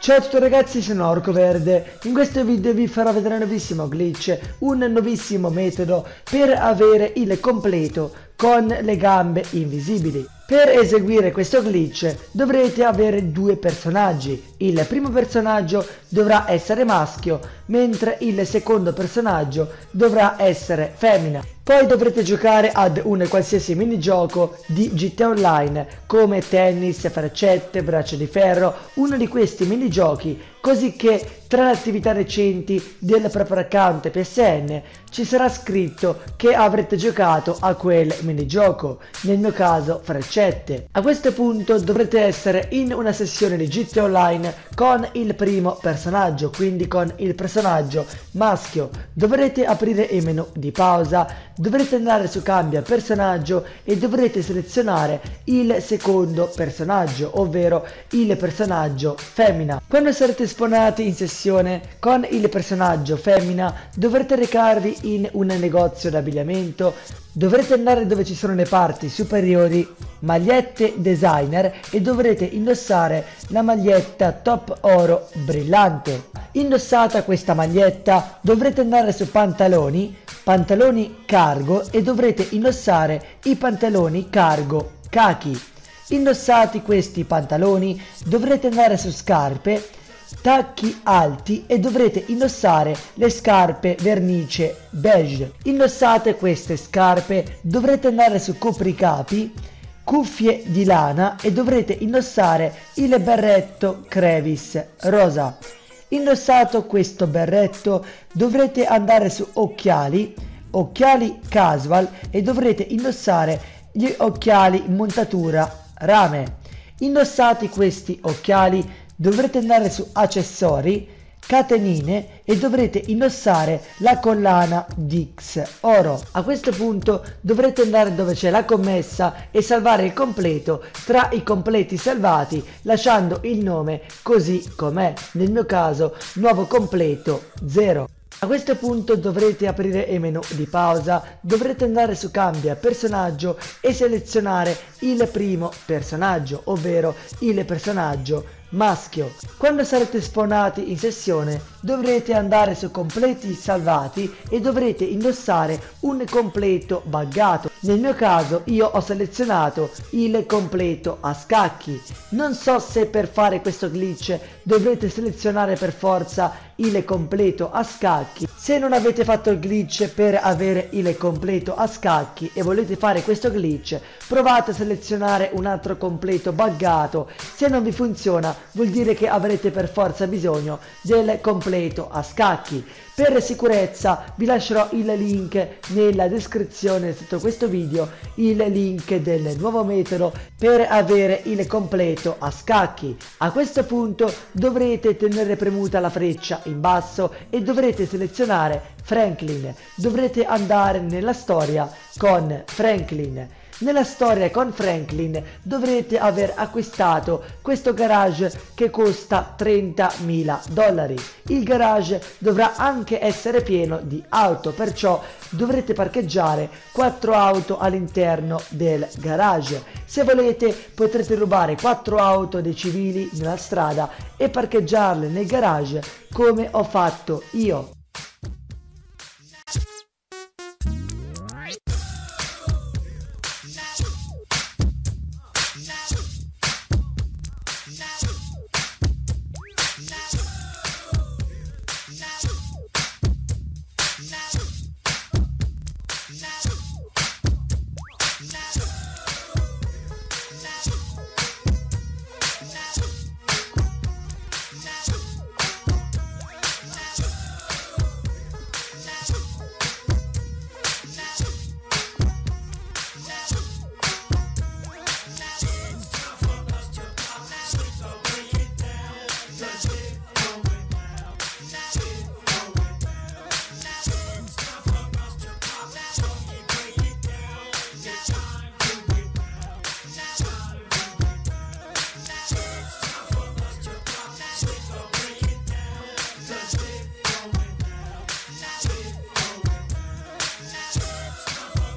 Ciao a tutti ragazzi, sono Orco Verde. In questo video vi farò vedere un nuovissimo glitch, un nuovissimo metodo per avere il completo con le gambe invisibili. Per eseguire questo glitch dovrete avere due personaggi. Il primo personaggio dovrà essere maschio, mentre il secondo personaggio dovrà essere femmina. Poi dovrete giocare ad un qualsiasi minigioco di GTA Online come tennis, freccette, braccio di ferro, uno di questi minigiochi così che tra le attività recenti del proprio account PSN ci sarà scritto che avrete giocato a quel minigioco, nel mio caso freccette. A questo punto dovrete essere in una sessione di GTA Online con il primo personaggio, quindi con il personaggio maschio. Dovrete aprire il menu di pausa, dovrete andare su cambia personaggio e dovrete selezionare il secondo personaggio, ovvero il personaggio femmina. Quando sarete spawnati in sessione con il personaggio femmina dovrete recarvi in un negozio d'abbigliamento dovrete andare dove ci sono le parti superiori magliette designer e dovrete indossare la maglietta top oro brillante. Indossata questa maglietta dovrete andare su pantaloni pantaloni cargo e dovrete indossare i pantaloni cargo kaki indossati questi pantaloni dovrete andare su scarpe tacchi alti e dovrete indossare le scarpe vernice beige. Indossate queste scarpe, dovrete andare su copricapi, cuffie di lana e dovrete indossare il berretto Crevis rosa. Indossato questo berretto dovrete andare su occhiali, occhiali casual e dovrete indossare gli occhiali montatura rame. Indossati questi occhiali dovrete andare su accessori, catenine e dovrete indossare la collana Dix oro. A questo punto dovrete andare dove c'è la commessa e salvare il completo tra i completi salvati lasciando il nome così com'è, nel mio caso nuovo completo 0. A questo punto dovrete aprire il menu di pausa, dovrete andare su cambia personaggio e selezionare il primo personaggio, ovvero il personaggio maschio. Quando sarete spawnati in sessione dovrete andare su completi salvati e dovrete indossare un completo buggato. Nel mio caso io ho selezionato il completo a scacchi. Non so se per fare questo glitch dovrete selezionare per forza il completo a scacchi. Se non avete fatto il glitch per avere il completo a scacchi e volete fare questo glitch, provate a selezionare un altro completo buggato. Se non vi funziona vuol dire che avrete per forza bisogno del completo a scacchi. Per sicurezza vi lascerò il link nella descrizione sotto questo video, il link del nuovo metodo per avere il completo a scacchi. A questo punto dovrete tenere premuta la freccia in basso e dovrete selezionare Franklin. Dovrete andare nella storia con Franklin. Nella storia con Franklin dovrete aver acquistato questo garage che costa 30.000 dollari. Il garage dovrà anche essere pieno di auto, perciò dovrete parcheggiare 4 auto all'interno del garage. Se volete potrete rubare 4 auto dei civili nella strada e parcheggiarle nel garage come ho fatto io.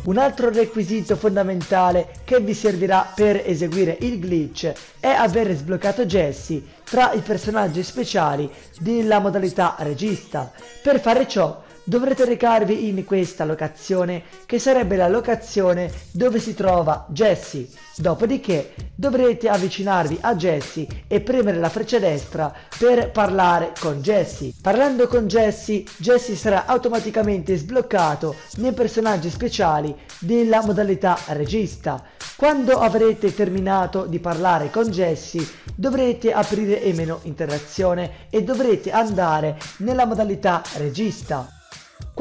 Un altro requisito fondamentale che vi servirà per eseguire il glitch è aver sbloccato Jesse tra i personaggi speciali della modalità regista. Per fare ciò dovrete recarvi in questa locazione che sarebbe la locazione dove si trova Jesse. Dopodiché dovrete avvicinarvi a Jesse e premere la freccia destra per parlare con Jesse. Parlando con Jesse, Jesse sarà automaticamente sbloccato nei personaggi speciali della modalità regista. Quando avrete terminato di parlare con Jesse, dovrete aprire e menu interazione e dovrete andare nella modalità regista.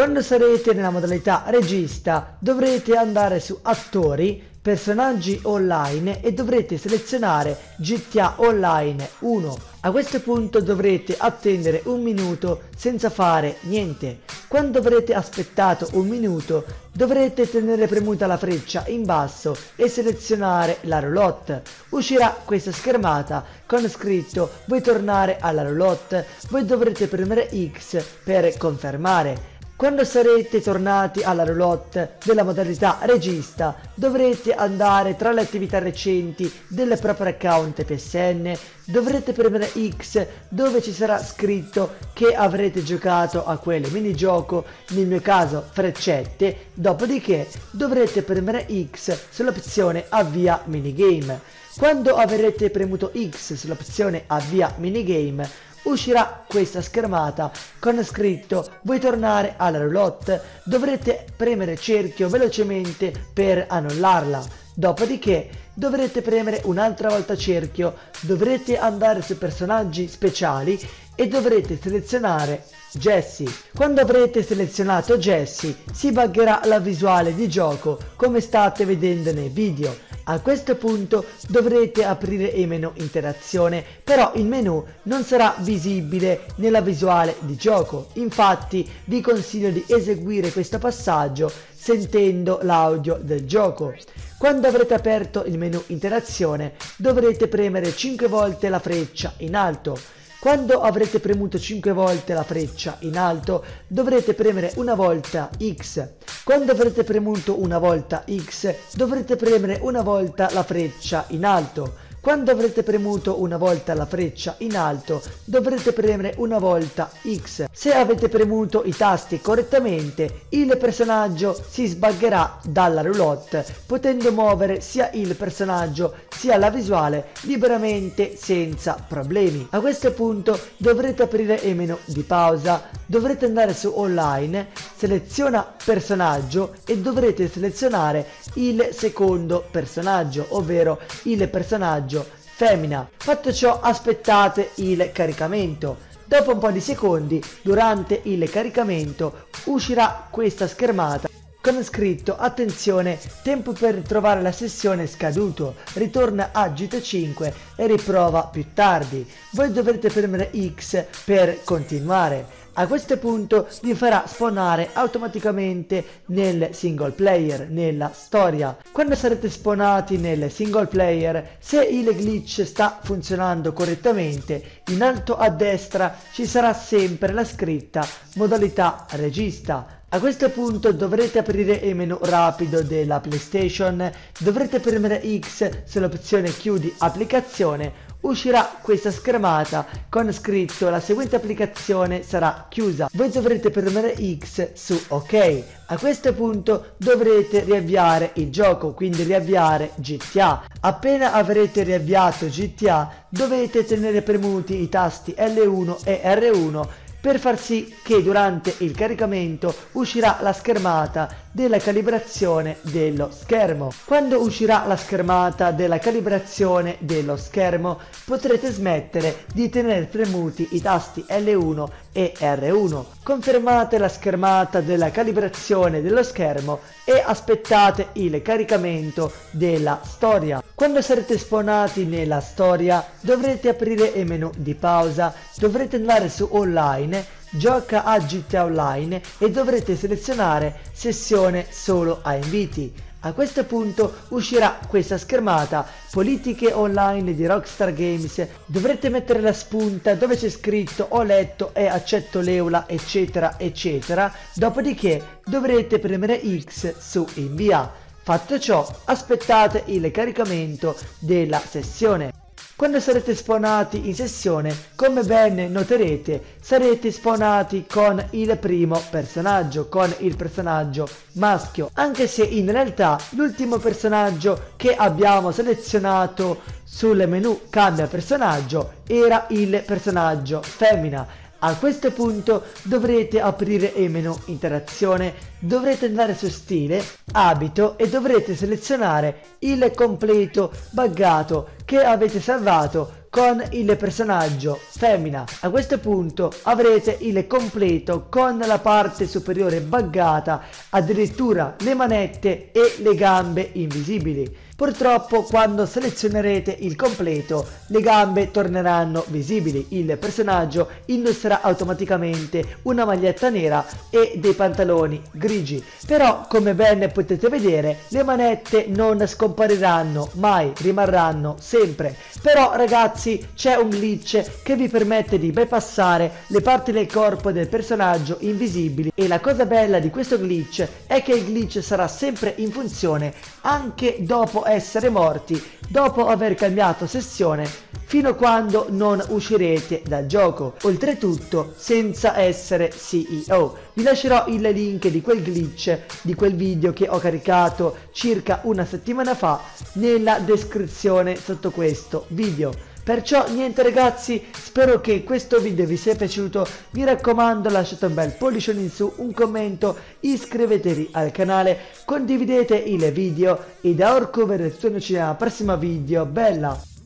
Quando sarete nella modalità regista dovrete andare su attori, personaggi online e dovrete selezionare GTA Online 1. A questo punto dovrete attendere un minuto senza fare niente. Quando avrete aspettato un minuto dovrete tenere premuta la freccia in basso e selezionare la roulotte. Uscirà questa schermata con scritto vuoi tornare alla roulotte? Voi dovrete premere X per confermare. Quando sarete tornati alla roulotte della modalità regista dovrete andare tra le attività recenti del proprio account PSN, dovrete premere X dove ci sarà scritto che avrete giocato a quel minigioco, nel mio caso freccette, dopodiché dovrete premere X sull'opzione avvia minigame. Quando avrete premuto X sull'opzione avvia minigame uscirà questa schermata con scritto vuoi tornare alla roulotte dovrete premere cerchio velocemente per annullarla dopodiché dovrete premere un'altra volta cerchio dovrete andare su personaggi speciali e dovrete selezionare Jesse. Quando avrete selezionato Jesse si buggerà la visuale di gioco come state vedendo nei video. A questo punto dovrete aprire il menu interazione, però il menu non sarà visibile nella visuale di gioco. Infatti vi consiglio di eseguire questo passaggio sentendo l'audio del gioco. Quando avrete aperto il menu interazione dovrete premere 5 volte la freccia in alto quando avrete premuto 5 volte la freccia in alto dovrete premere una volta X. Quando avrete premuto una volta X dovrete premere una volta la freccia in alto. Quando avrete premuto una volta la freccia in alto dovrete premere una volta X. Se avete premuto i tasti correttamente il personaggio si sbaggerà dalla roulotte potendo muovere sia il personaggio sia la visuale liberamente senza problemi. A questo punto dovrete aprire il menu di pausa, dovrete andare su online, seleziona personaggio e dovrete selezionare il secondo personaggio ovvero il personaggio femmina. Fatto ciò aspettate il caricamento. Dopo un po' di secondi, durante il caricamento, uscirà questa schermata con scritto attenzione tempo per trovare la sessione scaduto ritorna a GT5 e riprova più tardi voi dovrete premere X per continuare a questo punto vi farà spawnare automaticamente nel single player, nella storia. Quando sarete spawnati nel single player, se il glitch sta funzionando correttamente, in alto a destra ci sarà sempre la scritta modalità regista. A questo punto dovrete aprire il menu rapido della PlayStation, dovrete premere X sull'opzione chiudi applicazione uscirà questa schermata con scritto la seguente applicazione sarà chiusa. Voi dovrete premere X su OK. A questo punto dovrete riavviare il gioco, quindi riavviare GTA. Appena avrete riavviato GTA dovete tenere premuti i tasti L1 e R1 per far sì che durante il caricamento uscirà la schermata della calibrazione dello schermo. Quando uscirà la schermata della calibrazione dello schermo potrete smettere di tenere premuti i tasti L1 e R1. Confermate la schermata della calibrazione dello schermo e aspettate il caricamento della storia. Quando sarete spawnati nella storia dovrete aprire il menu di pausa, dovrete andare su online gioca a GTA Online e dovrete selezionare sessione solo a inviti. A questo punto uscirà questa schermata, politiche online di Rockstar Games, dovrete mettere la spunta dove c'è scritto ho letto e accetto l'eula eccetera eccetera, dopodiché dovrete premere X su invia. Fatto ciò, aspettate il caricamento della sessione. Quando sarete spawnati in sessione, come ben noterete, sarete spawnati con il primo personaggio, con il personaggio maschio, anche se in realtà l'ultimo personaggio che abbiamo selezionato sul menu cambia personaggio era il personaggio femmina a questo punto dovrete aprire il menu interazione, dovrete andare su stile, abito e dovrete selezionare il completo buggato che avete salvato con il personaggio femmina. A questo punto avrete il completo con la parte superiore buggata, addirittura le manette e le gambe invisibili. Purtroppo quando selezionerete il completo le gambe torneranno visibili, il personaggio indosserà automaticamente una maglietta nera e dei pantaloni grigi. Però come ben potete vedere le manette non scompariranno mai, rimarranno sempre. Però ragazzi c'è un glitch che vi permette di bypassare le parti del corpo del personaggio invisibili e la cosa bella di questo glitch è che il glitch sarà sempre in funzione anche dopo essere morti dopo aver cambiato sessione fino a quando non uscirete dal gioco, oltretutto senza essere CEO. Vi lascerò il link di quel glitch, di quel video che ho caricato circa una settimana fa nella descrizione sotto questo video. Perciò niente ragazzi, spero che questo video vi sia piaciuto, mi raccomando lasciate un bel pollice in su, un commento, iscrivetevi al canale, condividete il video e da Orco vedremo al prossimo video, bella!